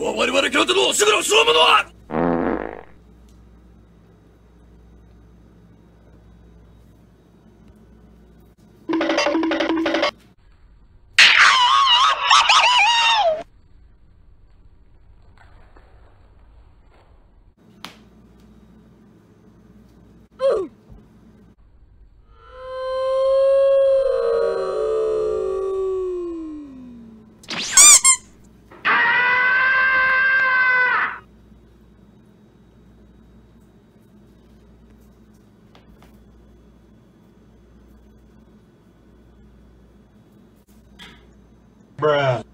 我々京都のすぐの勝負のは Bruh.